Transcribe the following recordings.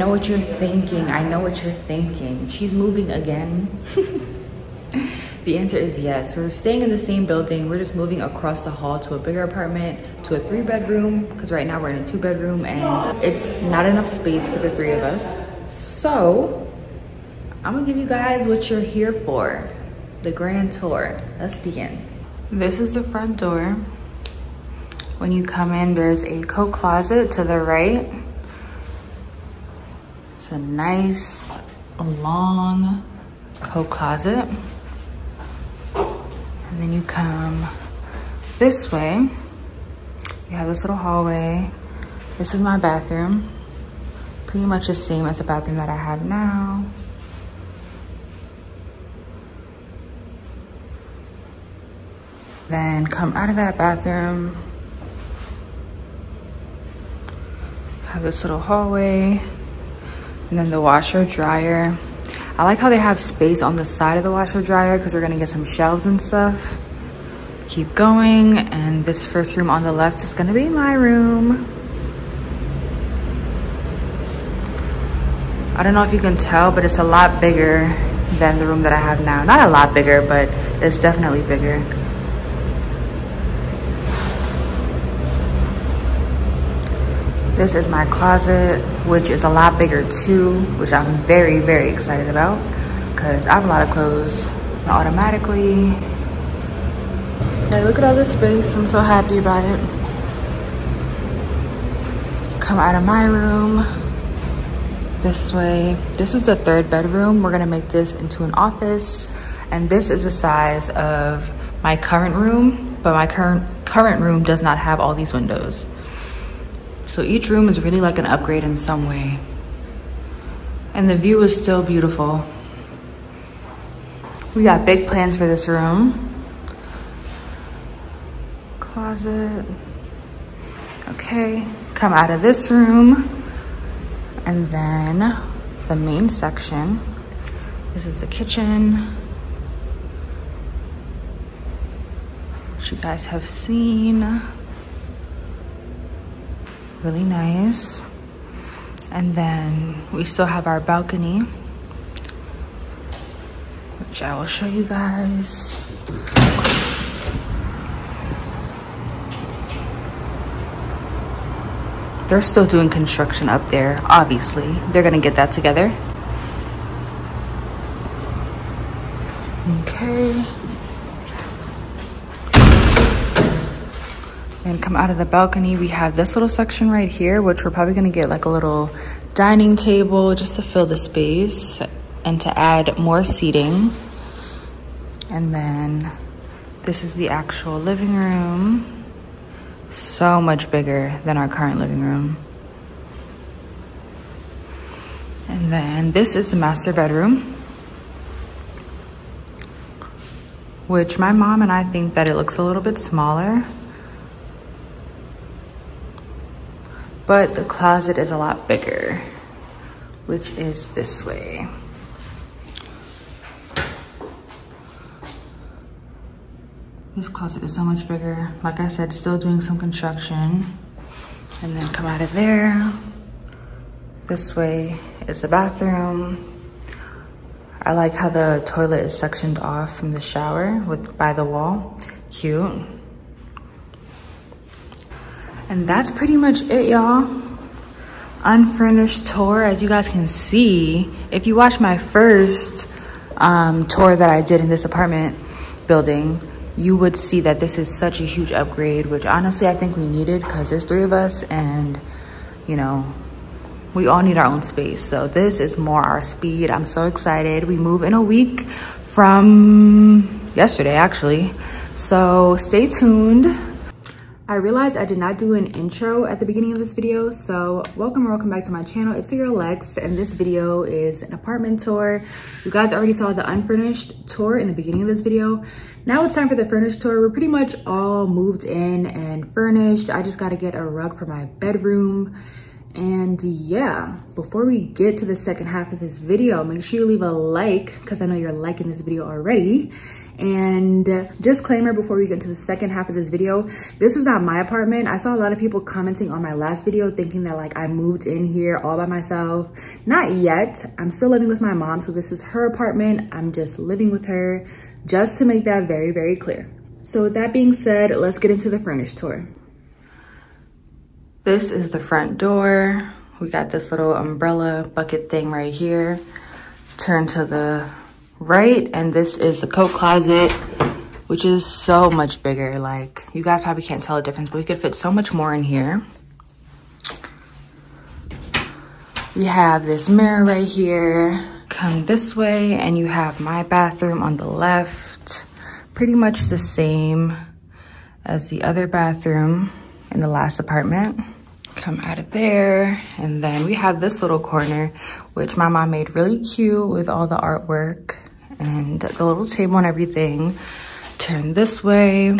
know what you're thinking. I know what you're thinking. She's moving again. the answer is yes. We're staying in the same building. We're just moving across the hall to a bigger apartment, to a three bedroom, because right now we're in a two bedroom and it's not enough space for the three of us. So I'm gonna give you guys what you're here for, the grand tour. Let's begin. This is the front door. When you come in, there's a coat closet to the right. It's a nice, long coat closet. And then you come this way. You have this little hallway. This is my bathroom. Pretty much the same as the bathroom that I have now. Then come out of that bathroom. Have this little hallway. And then the washer dryer. I like how they have space on the side of the washer dryer because we're gonna get some shelves and stuff. Keep going. And this first room on the left is gonna be my room. I don't know if you can tell, but it's a lot bigger than the room that I have now. Not a lot bigger, but it's definitely bigger. This is my closet, which is a lot bigger too, which I'm very, very excited about because I have a lot of clothes automatically. Hey, look at all this space. I'm so happy about it. Come out of my room this way. This is the third bedroom. We're gonna make this into an office. And this is the size of my current room, but my current current room does not have all these windows. So each room is really like an upgrade in some way. And the view is still beautiful. We got big plans for this room. Closet. Okay, come out of this room. And then the main section. This is the kitchen. Which you guys have seen really nice. And then we still have our balcony, which I will show you guys. They're still doing construction up there, obviously. They're gonna get that together. Okay. And come out of the balcony, we have this little section right here, which we're probably gonna get like a little dining table just to fill the space and to add more seating. And then this is the actual living room. So much bigger than our current living room. And then this is the master bedroom. Which my mom and I think that it looks a little bit smaller but the closet is a lot bigger, which is this way. This closet is so much bigger. Like I said, still doing some construction. And then come out of there. This way is the bathroom. I like how the toilet is sectioned off from the shower with by the wall. Cute. And that's pretty much it, y'all. Unfurnished tour, as you guys can see. If you watch my first um, tour that I did in this apartment building, you would see that this is such a huge upgrade, which honestly I think we needed because there's three of us and, you know, we all need our own space. So this is more our speed. I'm so excited. We move in a week from yesterday, actually. So stay tuned. I realized I did not do an intro at the beginning of this video, so welcome or welcome back to my channel. It's your Lex, and this video is an apartment tour. You guys already saw the unfurnished tour in the beginning of this video. Now it's time for the furnished tour. We're pretty much all moved in and furnished. I just gotta get a rug for my bedroom And yeah, before we get to the second half of this video, make sure you leave a like because I know you're liking this video already. And disclaimer before we get into the second half of this video, this is not my apartment. I saw a lot of people commenting on my last video thinking that like I moved in here all by myself. Not yet. I'm still living with my mom. So this is her apartment. I'm just living with her just to make that very, very clear. So with that being said, let's get into the furnished tour. This is the front door. We got this little umbrella bucket thing right here. Turn to the right, and this is the coat closet, which is so much bigger. Like, you guys probably can't tell the difference, but we could fit so much more in here. We have this mirror right here. Come this way, and you have my bathroom on the left. Pretty much the same as the other bathroom in the last apartment. Come out of there. And then we have this little corner, which my mom made really cute with all the artwork and the little table and everything. Turn this way.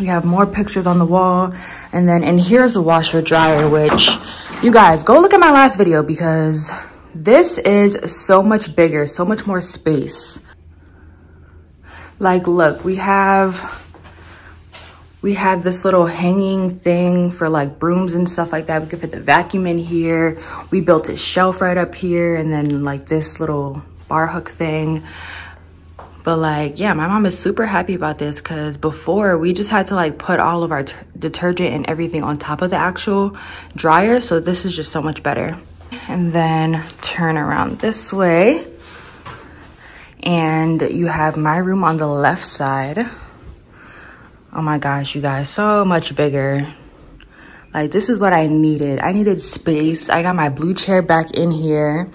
We have more pictures on the wall. And then in here's a washer dryer, which you guys go look at my last video because this is so much bigger, so much more space. Like, look, we have we have this little hanging thing for like brooms and stuff like that. We could fit the vacuum in here. We built a shelf right up here and then like this little bar hook thing. But like, yeah, my mom is super happy about this because before we just had to like put all of our detergent and everything on top of the actual dryer. So this is just so much better. And then turn around this way. And you have my room on the left side. Oh my gosh, you guys, so much bigger. Like, this is what I needed. I needed space. I got my blue chair back in here.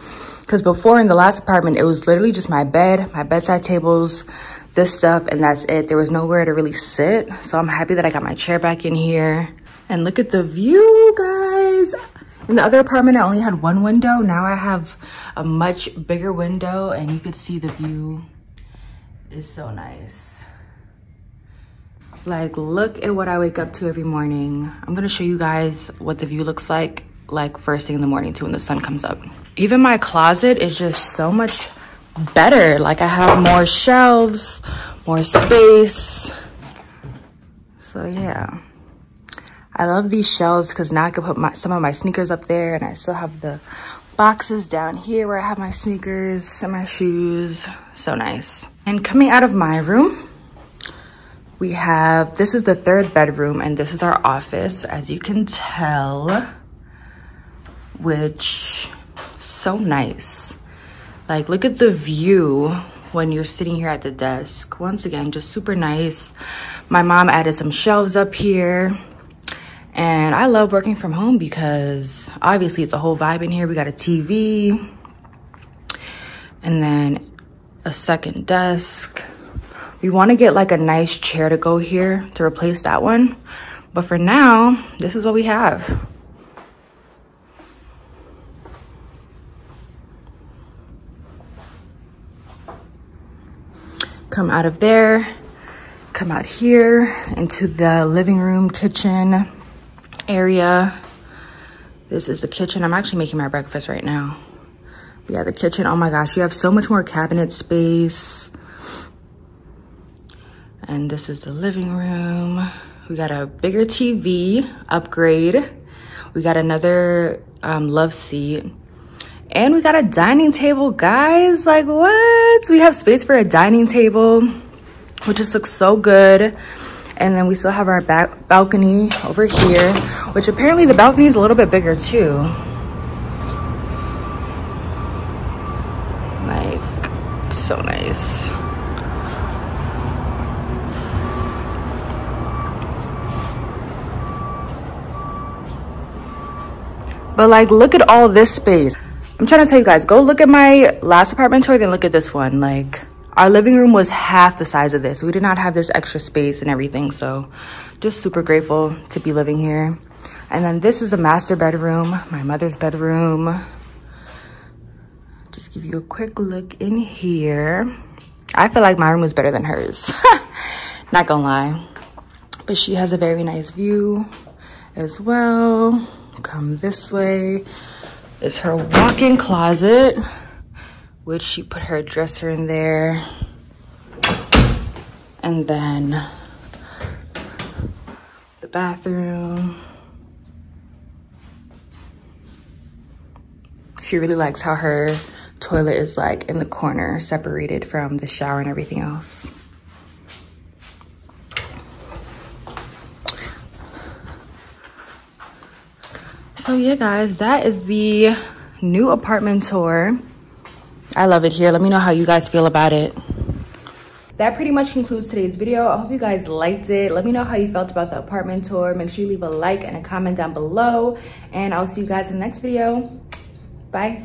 Because before in the last apartment, it was literally just my bed, my bedside tables, this stuff, and that's it. There was nowhere to really sit. So I'm happy that I got my chair back in here. And look at the view, guys. In the other apartment, I only had one window. Now I have a much bigger window and you could see the view is so nice. Like, look at what I wake up to every morning. I'm gonna show you guys what the view looks like, like first thing in the morning too when the sun comes up. Even my closet is just so much better. Like I have more shelves, more space. So yeah. I love these shelves because now I can put my, some of my sneakers up there and I still have the boxes down here where I have my sneakers and my shoes. So nice. And coming out of my room, we have, this is the third bedroom and this is our office, as you can tell, which so nice. Like, look at the view when you're sitting here at the desk. Once again, just super nice. My mom added some shelves up here. And I love working from home because obviously it's a whole vibe in here. We got a TV and then a second desk we want to get like a nice chair to go here to replace that one. But for now, this is what we have. Come out of there, come out here into the living room, kitchen area. This is the kitchen. I'm actually making my breakfast right now. But yeah, the kitchen, oh my gosh, you have so much more cabinet space and this is the living room. We got a bigger TV upgrade. We got another um, love seat. And we got a dining table, guys. Like, what? We have space for a dining table, which just looks so good. And then we still have our back balcony over here, which apparently the balcony is a little bit bigger too. Like, so nice. But like, look at all this space. I'm trying to tell you guys, go look at my last apartment tour, then look at this one. Like, our living room was half the size of this. We did not have this extra space and everything. So just super grateful to be living here. And then this is the master bedroom, my mother's bedroom. Just give you a quick look in here. I feel like my room was better than hers. Not gonna lie. But she has a very nice view as well come this way is her walk-in closet, which she put her dresser in there. And then the bathroom. She really likes how her toilet is like in the corner, separated from the shower and everything else. So yeah, guys, that is the new apartment tour. I love it here. Let me know how you guys feel about it. That pretty much concludes today's video. I hope you guys liked it. Let me know how you felt about the apartment tour. Make sure you leave a like and a comment down below. And I'll see you guys in the next video. Bye.